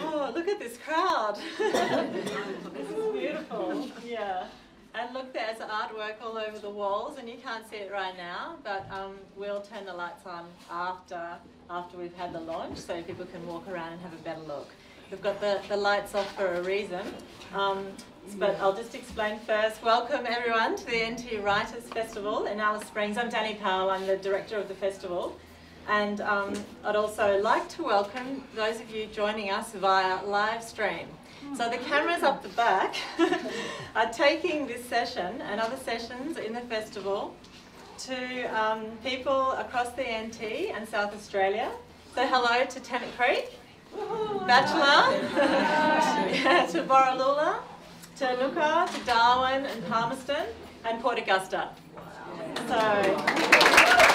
Oh, look at this crowd. this is beautiful. Yeah. And look, there's artwork all over the walls, and you can't see it right now, but um, we'll turn the lights on after after we've had the launch, so people can walk around and have a better look. We've got the, the lights off for a reason, um, but I'll just explain first. Welcome everyone to the NT Writers Festival in Alice Springs. I'm Danny Powell, I'm the director of the festival. And um, I'd also like to welcome those of you joining us via live stream. So the cameras up the back are taking this session and other sessions in the festival to um, people across the NT and South Australia. So hello to Tennant Creek, Batchelor, yeah, to Borroloola, to Nooka, to Darwin and Palmerston, and Port Augusta. So.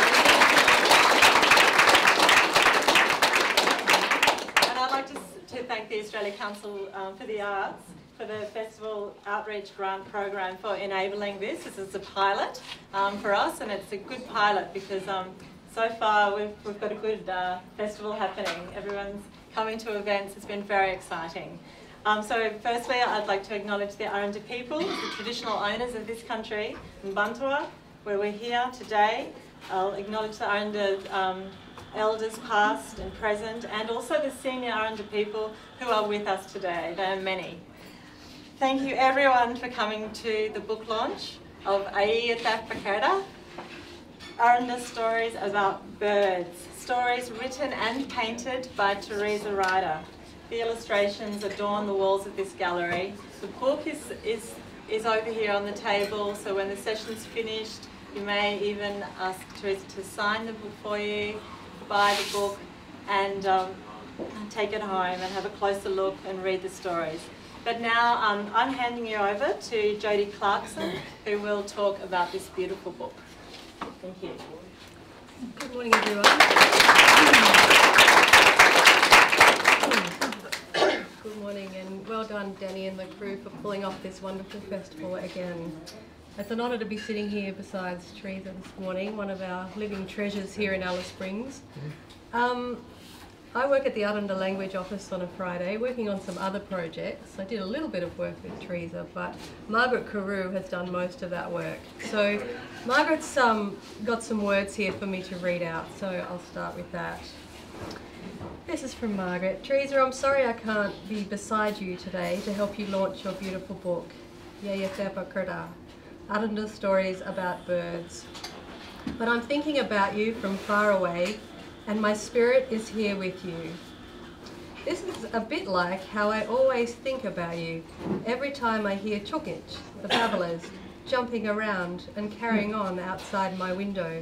To thank the Australia Council um, for the Arts for the Festival Outreach Grant Program for enabling this. This is a pilot um, for us and it's a good pilot because um, so far we've, we've got a good uh, festival happening. Everyone's coming to events. It's been very exciting. Um, so firstly, I'd like to acknowledge the Arrernte people, the traditional owners of this country, in Mparntwe, where we're here today. I'll acknowledge the Arrernte elders past and present, and also the senior Arrernte people who are with us today. There are many. Thank you everyone for coming to the book launch of Ayeye thipe-akerte, Arrernte Stories About Birds. Stories written and painted by Teresa Ryder. The illustrations adorn the walls of this gallery. The book is, is, is over here on the table, so when the session's finished, you may even ask Teresa to sign the book for you buy the book and um, take it home and have a closer look and read the stories. But now um, I'm handing you over to Jodie Clarkson, who will talk about this beautiful book. Thank you. Good morning, everyone. Good morning, and well done, Danny and the crew, for pulling off this wonderful festival again. It's an honour to be sitting here beside Teresa this morning, one of our living treasures here in Alice Springs. Um, I work at the Arrernte Language Office on a Friday, working on some other projects. I did a little bit of work with Teresa, but Margaret Carew has done most of that work. So Margaret's um, got some words here for me to read out, so I'll start with that. This is from Margaret. Teresa, I'm sorry I can't be beside you today to help you launch your beautiful book, Yaya Kurda, Arrernte stories about birds. But I'm thinking about you from far away, and my spirit is here with you. This is a bit like how I always think about you every time I hear Chukich, the babblers, jumping around and carrying on outside my window.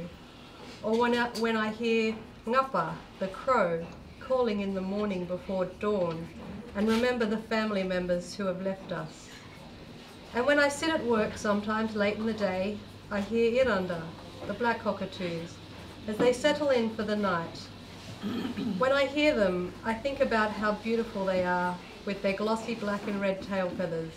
Or when I, when I hear Ngapa, the crow, calling in the morning before dawn, and remember the family members who have left us. And when I sit at work sometimes late in the day, I hear Iranda, the black cockatoos, as they settle in for the night. when I hear them, I think about how beautiful they are with their glossy black and red tail feathers.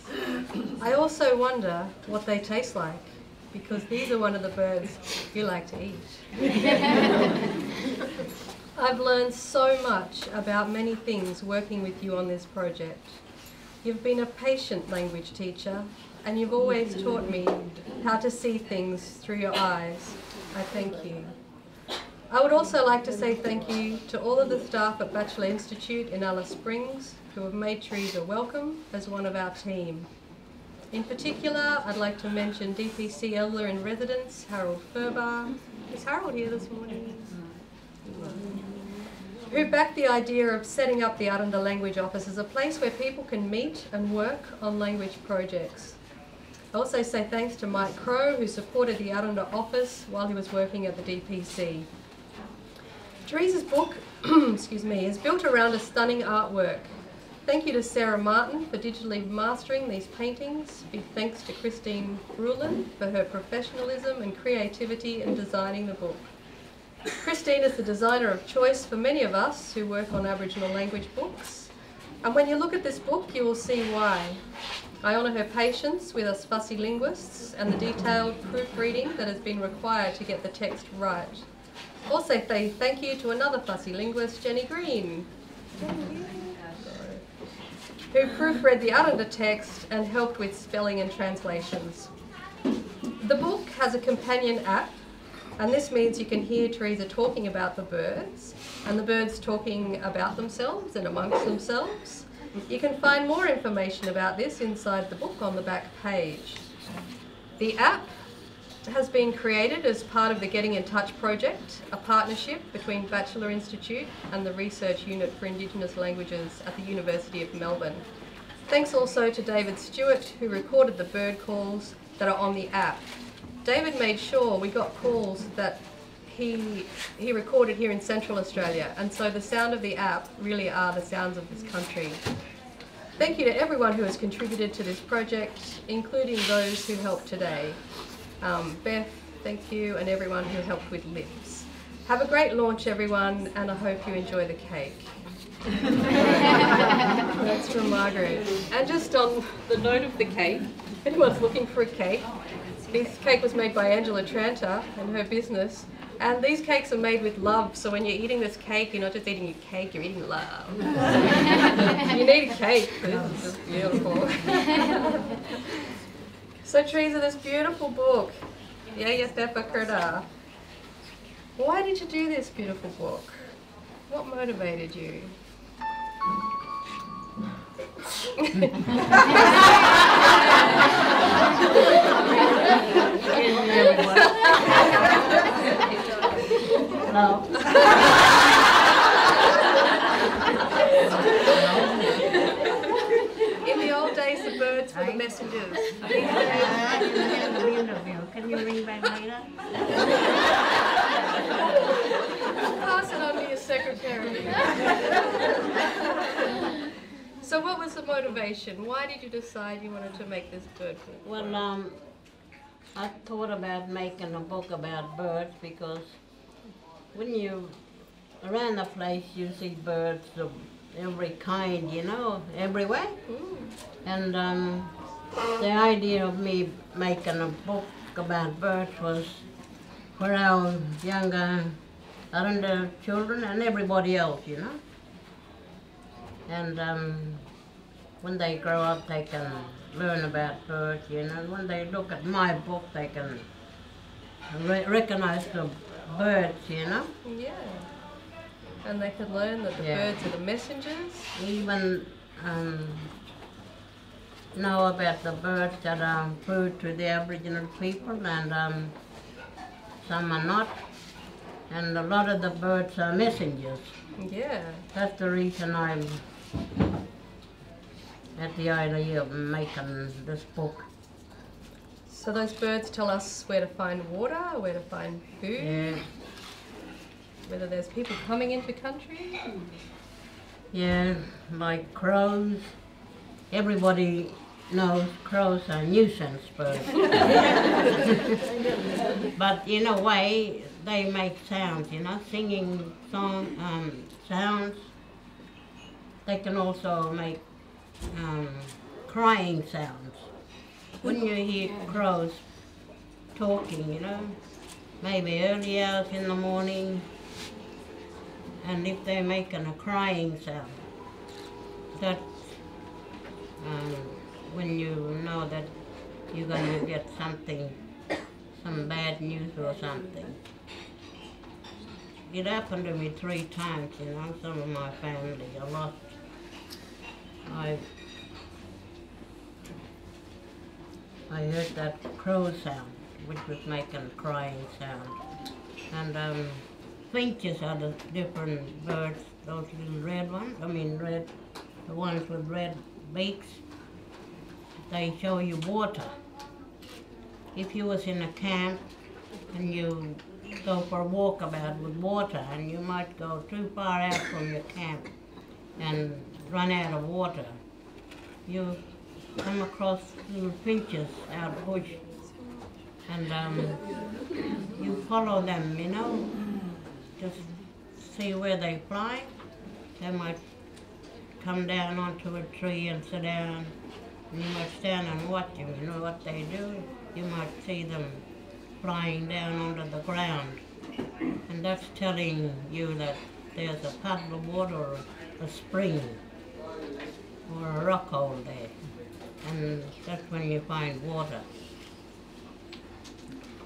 I also wonder what they taste like, because these are one of the birds you like to eat. I've learned so much about many things working with you on this project. You've been a patient language teacher and you've always taught me how to see things through your eyes. I thank you. I would also like to say thank you to all of the staff at Batchelor Institute in Alice Springs who have made Teresa welcome as one of our team. In particular, I'd like to mention DPC Elder in Residence, Harold Furber. Is Harold here this morning? Who backed the idea of setting up the Arrernte Language Office as a place where people can meet and work on language projects. I also say thanks to Mike Crow, who supported the Arrernte office while he was working at the DPC. Teresa's book, excuse me, is built around a stunning artwork. Thank you to Sarah Martin for digitally mastering these paintings. Big thanks to Christine Bruderlin for her professionalism and creativity in designing the book. Christine is the designer of choice for many of us who work on Aboriginal language books. And when you look at this book, you will see why. I honour her patience with us fussy linguists and the detailed proofreading that has been required to get the text right. Also say thank you to another fussy linguist, Jenny Green. who proofread the Arrernte text and helped with spelling and translations. The book has a companion app, and this means you can hear Teresa talking about the birds, and the birds talking about themselves and amongst themselves. You can find more information about this inside the book on the back page. The app has been created as part of the Getting in Touch project, a partnership between Batchelor Institute and the Research Unit for Indigenous Languages at the University of Melbourne. Thanks also to David Stewart, who recorded the bird calls that are on the app. David made sure we got calls that he, he recorded here in Central Australia, and so the sound of the app really are the sounds of this country. Thank you to everyone who has contributed to this project, including those who helped today. Um, Beth, thank you, and everyone who helped with lips. Have a great launch, everyone, and I hope you enjoy the cake. That's from Margaret. And just on the note of the cake, if anyone's looking for a cake, this cake was made by Angela Tranter and her business. And these cakes are made with love, so when you're eating this cake, you're not just eating a cake, you're eating love. you need a cake, this is just beautiful. so Teresa, this beautiful book, Ayeye thipe-akerte. Why did you do this beautiful book? What motivated you? In the old days, the birds were the messengers. I didn't hear the interview. Can you ring back later? pass it on to your secretary. so, what was the motivation? Why did you decide you wanted to make this bird book? Well, um, I thought about making a book about birds because when you around the place you see birds of every kind, you know, everywhere. Mm. And um, the idea of me making a book about birds was for our younger, under children and everybody else, you know. And um, when they grow up, they can learn about birds, you know. When they look at my book, they can re- recognize the birds, you know. Yeah. And they could learn that the Yeah. birds are the messengers. even um, know about the birds that are food to the Aboriginal people and um, some are not. And a lot of the birds are messengers. Yeah. That's the reason I'm at the idea of making this book. So those birds tell us where to find water, where to find food, Yeah, whether there's people coming into country. yeah, like crows. Everybody knows crows are nuisance birds. but in a way, they make sounds, you know, singing song um, sounds. They can also make um, crying sounds. When you hear crows talking, you know, maybe early hours in the morning, and if they're making a crying sound, that's um, when you know that you're going to get something, some bad news or something. It happened to me three times, you know, some of my family, I lost. I, I heard that crow sound, which was making a crying sound. And um, finches are the different birds, those little red ones, I mean red, the ones with red beaks. They show you water. If you was in a camp and you go for a walk about with water and you might go too far out from your camp and run out of water, you come across little finches out bush and um, you follow them, you know, just see where they fly. They might come down onto a tree and sit down. And you might stand and watch them, you know what they do? You might see them flying down onto the ground. And that's telling you that there's a puddle of water or a spring or a rock hole there. And that's when you find water.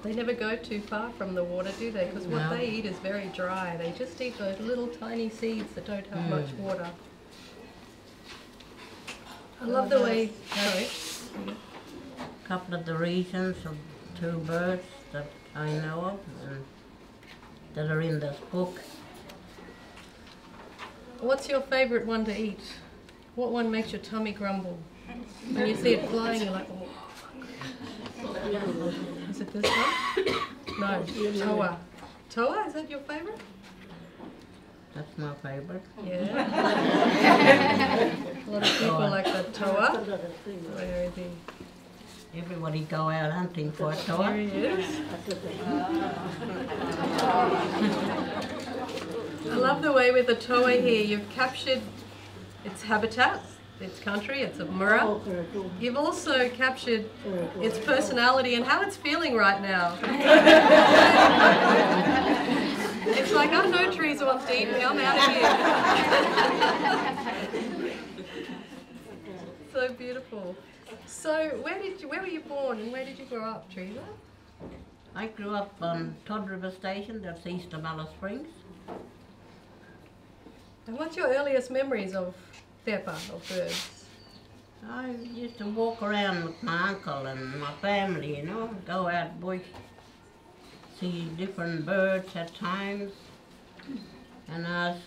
They never go too far from the water, do they? Because what No. they eat is very dry. They just eat those little tiny seeds that don't have much Mm. water. I love the way. Sorry. A couple of the reasons of two birds that I know of and that are in this book. What's your favourite one to eat? What one makes your tummy grumble? When you see it flying, you're like, oh. Is it this one? No, toa. Toa, is that your favourite? That's my favorite. Yeah. A lot of people like the toa. Where is he? Everybody go out hunting for a There he is. I love the way with the toa here, you've captured its habitat, its country, its murra. Oh, You've also captured oh, its personality and how it's feeling right now. it's like, oh, I know trees wants to eat me, I'm out of here. so beautiful. So where did you, where were you born and where did you grow up, Teresa? I grew up on Todd River Station, that's east of Alice Springs. And what's your earliest memories of Thepa, of birds? I used to walk around with my uncle and my family, you know, go out bush, see different birds at times, and ask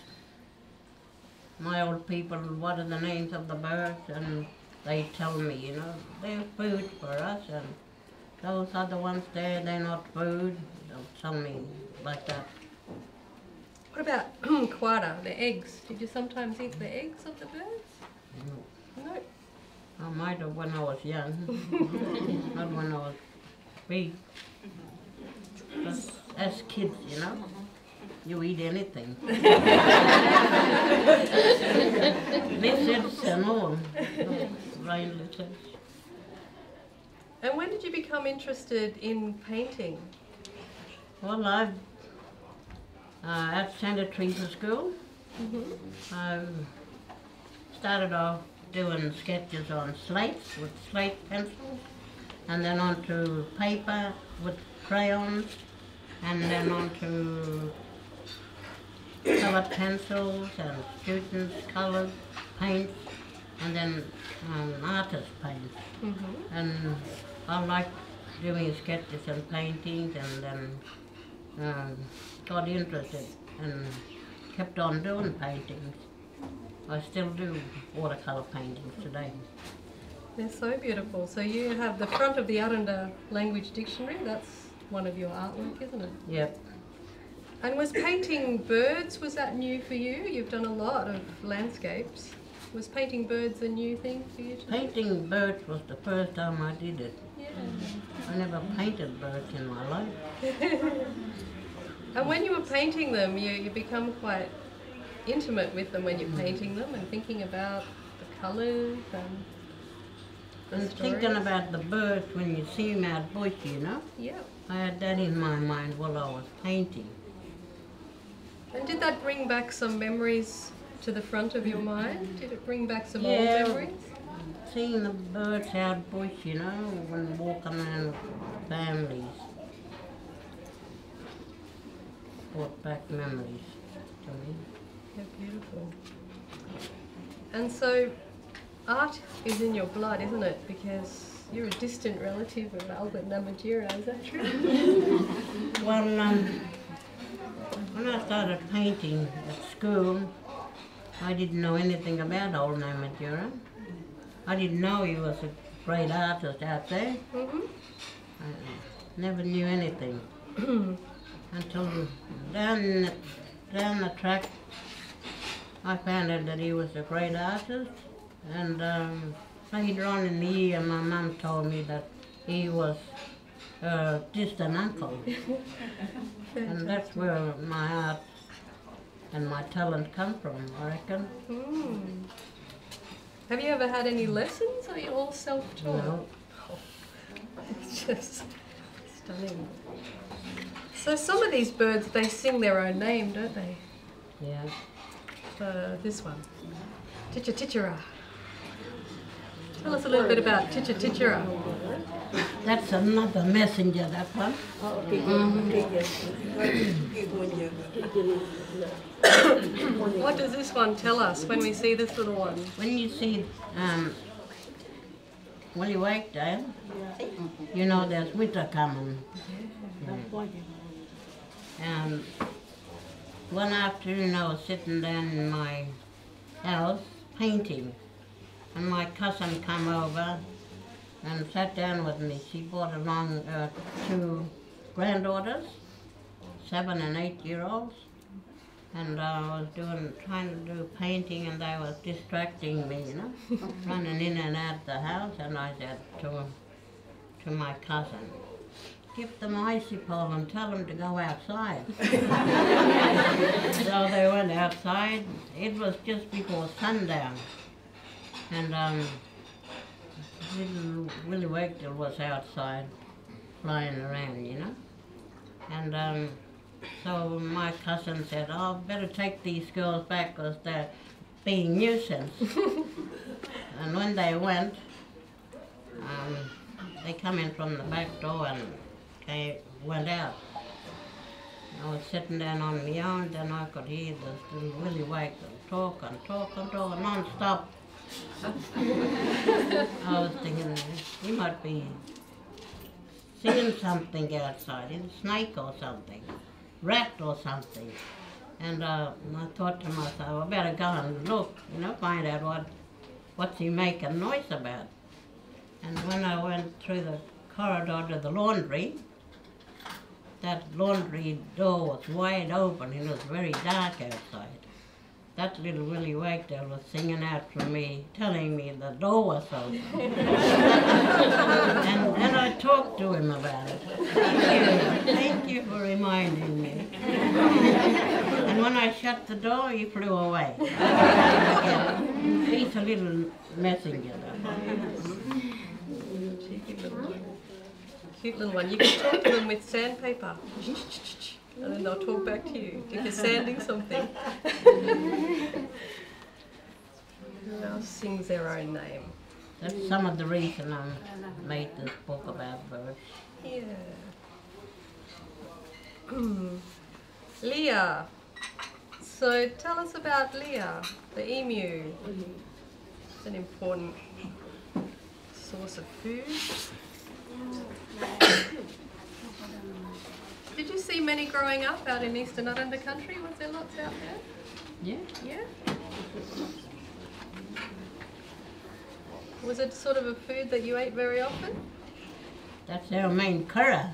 my old people what are the names of the birds, and they tell me, you know, they're food for us, and those other ones there, they're not food. They'll tell me like that. What about quara, the eggs? Did you sometimes eat the eggs of the birds? You know, No. I might have when I was young, not when I was big. But as kids, you know, you eat anything. lizards and all, rain lizards. And when did you become interested in painting? Well, I uh, at Santa Teresa School, I started off doing sketches on slates with slate pencils, and then onto paper with crayons, and then onto colored pencils and students' colored paints, and then um, artist paints. Mm-hmm. And I like doing sketches and paintings and then um, got interested and kept on doing paintings. I still do watercolour paintings today. They're so beautiful. So you have the front of the Arrernte language dictionary. That's one of your artwork, isn't it? Yep. And was painting birds, was that new for you? You've done a lot of landscapes. Was painting birds a new thing for you? Painting birds was the first time I did it. I never painted birds in my life. And when you were painting them, you, you become quite intimate with them when you're mm. painting them and thinking about the colours and And thinking about the birds when you see them out bush, you know. Yeah. I had that in my mind while I was painting. And did that bring back some memories to the front of your mind? Did it bring back some Yeah. old memories? Seeing the birds out bush, you know, when walking around with families. Brought back memories to me. They're beautiful. And so, art is in your blood, isn't it? Because you're a distant relative of Albert Namatjira, is that true? Well, um, when I started painting at school, I didn't know anything about old Namatjira. I didn't know he was a great artist out there. mm-hmm. I never knew anything until down down the track. I found out that he was a great artist, and um, later on in the year, my mum told me that he was a distant uncle, and that's where my art and my talent come from. I reckon. Mm. Have you ever had any lessons? Or are you all self-taught? No, It's just stunning. So some of these birds, they sing their own name, don't they? yeah. Uh, this one, Titchera. Tell us a little bit about Chicha Chichara. That's another messenger, that one. What does this one tell us when we see this little one? When you see um, Willie Wagtail, you know there's winter coming. And one afternoon I was sitting down in my house painting, and my cousin come over and sat down with me. She brought along uh, two granddaughters, seven and eight year olds, and I was doing trying to do painting, and they was distracting me, you know, running in and out of the house. And I said to to my cousin, "Give them icy pole and tell them to go outside." so they went outside. It was just before sundown, and um, little Willie Wagtail was outside flying around, you know. And um, so my cousin said, oh, better take these girls back because they're being nuisance. and when they went, um, they come in from the back door and they went out. I was sitting down on my own, then I could hear this little Willie Wagtail talk and talk and talk non-stop. I was thinking he might be seeing something outside, a snake or something, rat or something. And uh, I thought to myself, I better go and look, you know, find out what what's he making noise about. And when I went through the corridor to the laundry, that laundry door was wide open it was very dark outside that little Willie Wagtail was singing out for me, telling me the door was open. and then I talked to him about it. Thank you, thank you for reminding me. and when I shut the door, he flew away. He's a little messenger. Cute little one. You can talk to them with sandpaper and then they'll talk back to you if you're sanding something. Who else sings their own name? That's some of the reason I made this book about birds. Yeah. Hmm. Leah. So tell us about Leah, the emu. It's an important source of food. Did you see many growing up out in Eastern Not Arrernte country? Was there lots out there? Yeah. Yeah. Was it sort of a food that you ate very often? That's our main kura.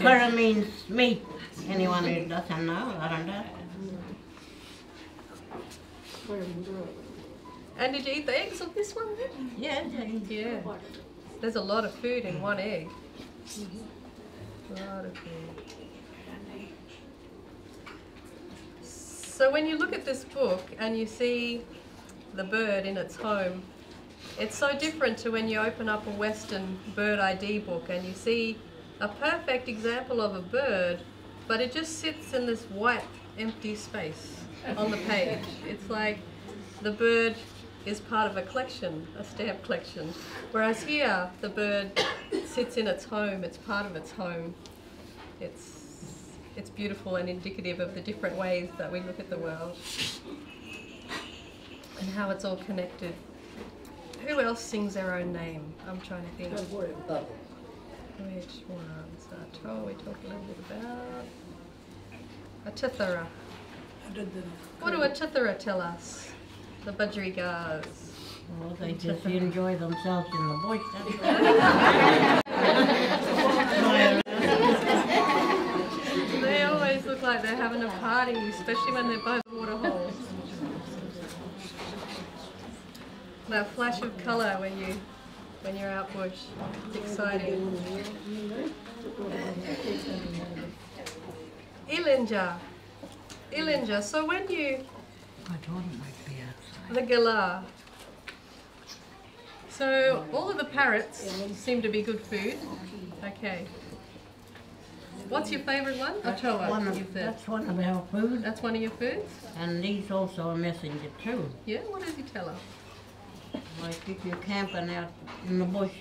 kura means meat. Anyone who doesn't know, Arrernte. And did you eat the eggs of this one then? Yeah, Yeah. There's a lot of food in one egg. So when you look at this book and you see the bird in its home, it's so different to when you open up a Western bird ID book and you see a perfect example of a bird, but it just sits in this white empty space on the page. It's like the bird is part of a collection, a stamp collection. Whereas here, the bird sits in its home, it's part of its home. It's, it's beautiful and indicative of the different ways that we look at the world and how it's all connected. Who else sings their own name? I'm trying to think. Don't worry, bubble. Which ones? Oh, we talked a little bit about. A tithara. What do a tithara tell us? The budgerigars. Well, they just enjoy themselves in the bush. they always look like they're having a party, especially when they're by the waterholes. That flash of colour when you when you're out bush. It's exciting. Ilinja. Ilinja. So when you the galah. So all of the parrots seem to be good food. Okay. What's your favourite one? I'll One of, that's one of our food, That's one of your foods? and he's also a messenger too. Yeah, what does he tell us? Like if you're camping out in the bush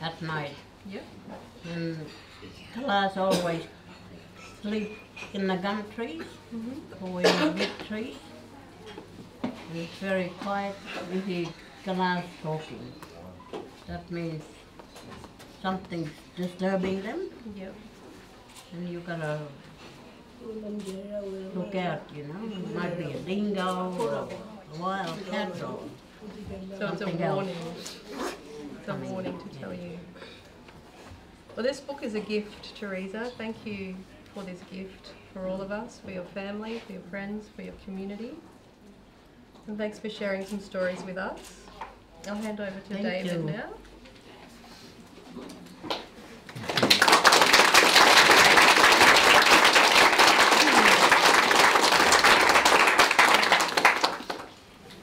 at night, Yep. and galahs always sleep in the gum trees mm-hmm. or in the big trees. It's very quiet. You hear galahs talking. That means something's disturbing them, Yep. and you gotta look out. You know, it might be a dingo or a wild cat or So it's a Something else. warning. It's a warning to tell you. Well, this book is a gift, Teresa. Thank you for this gift for all of us, for your family, for your friends, for your community. And thanks for sharing some stories with us. I'll hand over to Thank David you. now.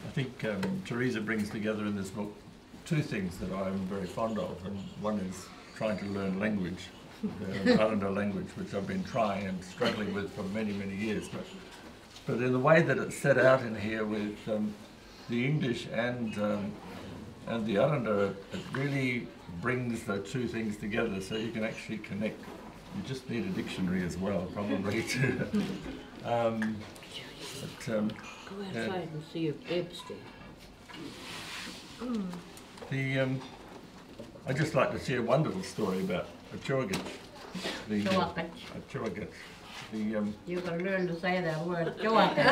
I think um, Teresa brings together in this book two things that I'm very fond of, and one is trying to learn language, the Islander language, which I've been trying and struggling with for many, many years. But, but in the way that it's set out in here with um, the English and um, and the Islander, it, it really brings the two things together, so you can actually connect. You just need a dictionary as well, probably to. um, but, um, go outside and see if Deb's there. The, um, I'd just like to share one little story about a Churagich. The, uh, a. The, um, You gotta learn to say that word, Chewakach.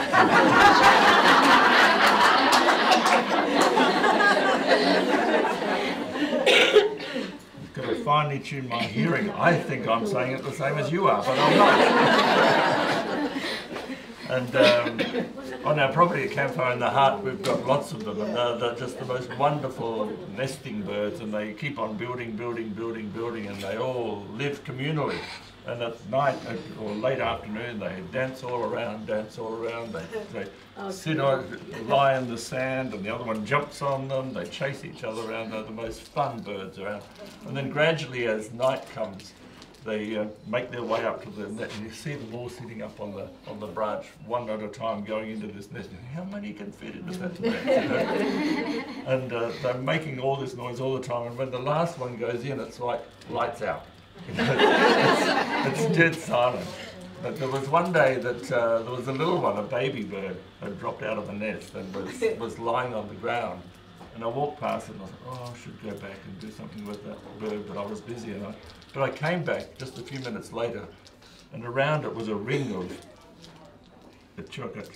got to finely tune my hearing. I think I'm saying it the same as you are, but I'm not. and um, on our property at Campfire in the Heart, we've got lots of them, and they're, they're just the most wonderful nesting birds, and they keep on building, building, building, building, and they all live communally. And at night uh, or late afternoon, they dance all around, dance all around. They, they sit on, lie in the sand, and the other one jumps on them. They chase each other around. They're the most fun birds around. And then gradually, as night comes, they uh, make their way up to the net, and you see them all sitting up on the on the branch, one at a time, going into this nest. How many can fit into that you know? and uh, they're making all this noise all the time. And when the last one goes in, it's like lights out. It's, it's dead silent. But there was one day that uh, there was a little one, a baby bird, had dropped out of the nest and was, was lying on the ground. And I walked past it and I thought, oh, I should go back and do something with that bird, but I was busy. And I, but I came back just a few minutes later, and around it was a ring of the chocolate,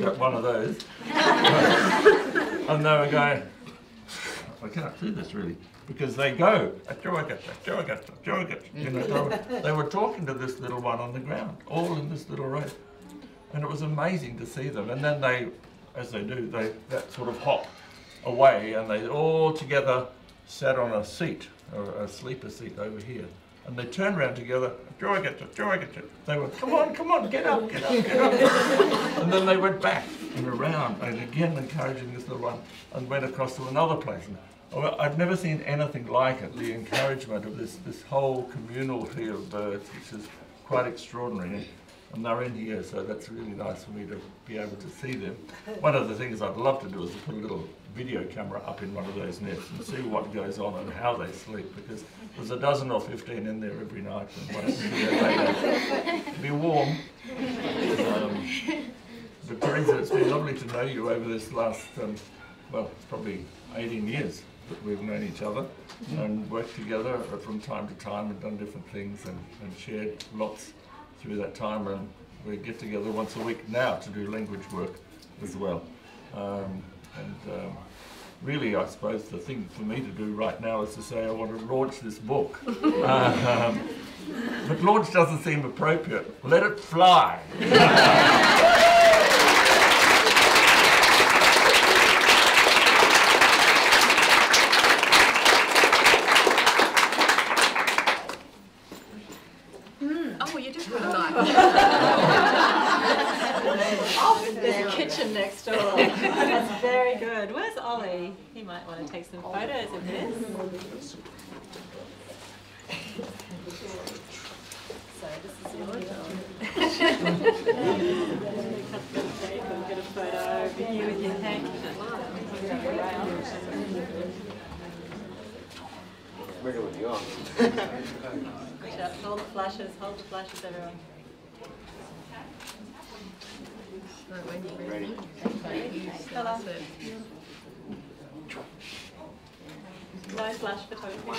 that one of those. and they were going, I can't do this really, because they go. You know, they were, talking to this little one on the ground, all in this little row. And it was amazing to see them. And then they, as they do, they that sort of hop away and they all together sat on a seat, a, sleeper seat over here. And they turned around together, joy get. They were, come on, come on, get up, get up, get up. and then they went back and around and again encouraging this little one and went across to another place. Well, I've never seen anything like it, the encouragement of this, this whole community of birds, which is quite extraordinary. And they're in here, so that's really nice for me to be able to see them. One of the things I'd love to do is to put a little video camera up in one of those nests and see what goes on and how they sleep, because there's a dozen or 15 in there every night. And. Be warm. Um, but Teresa, it's been lovely to know you over this last, um, well, it's probably 18 years that we've known each other and worked together from time to time and done different things and, and shared lots through that time. And we get together once a week now to do language work as well. Um, and um, really, I suppose the thing for me to do right now is to say I want to launch this book. um, but launch doesn't seem appropriate. Let it fly. Oh, you just got a knife. There's a kitchen next door. That's very good. Where's Ollie? He might want to take some photos of this. So this is your job. Cut the cake and get a here with. We're doing. Watch out, Hold the flashes, hold the flashes, everyone. Right, Ready. No flash photography.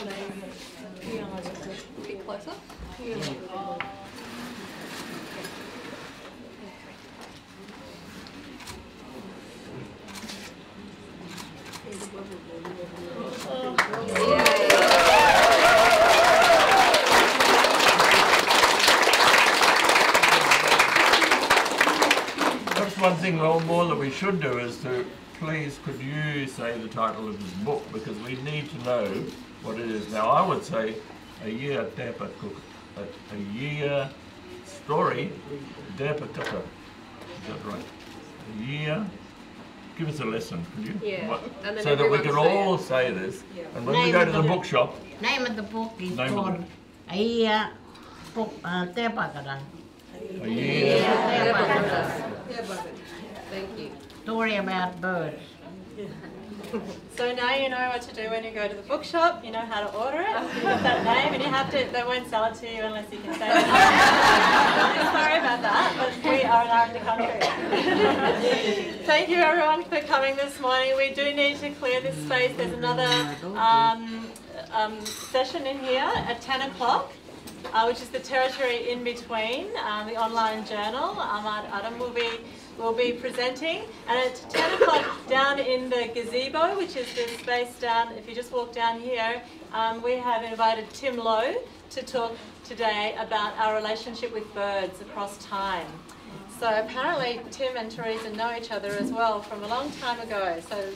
A bit closer. That's one thing more more that we should do is to, please, could you say the title of this book? Because we need to know what it is. Now, I would say a year Dapper Cook, a, a year story Dapper Cooker. Is that right? A year. Give us a lesson, could you? Yeah, What- and so that we everyone can all it. say this. Yeah. And when we Name go of to the the- bookshop, Name of the book is Name of the called book. Aia Puk uh, Tepakara. a year. Tepakara. Thank you. Story about birds. So now you know what to do when you go to the bookshop, you know how to order it, you got that name, and you have to, they won't sell it to you unless you can say it. Sorry about that, but we are now in the country. Thank you everyone for coming this morning. We do need to clear this space. There's another um, um, session in here at 10 o'clock. Uh, which is the territory in between, um, the online journal. Ahmad Adam will be will be presenting, and at 10 o'clock down in the gazebo, which is the space down. If you just walk down here, um, we have invited Tim Low to talk today about our relationship with birds across time. So apparently Tim and Teresa know each other as well from a long time ago. So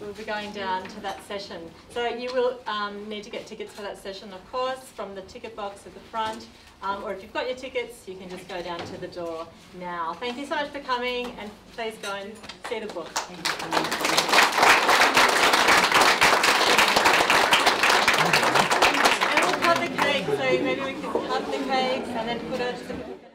we'll be going down to that session. So you will um, need to get tickets for that session, of course, from the ticket box at the front. Um, or if you've got your tickets, you can just go down to the door now. Thank you so much for coming, and please go and see the book. And we'll cut the cake, so maybe we can cut the cakes and then put it.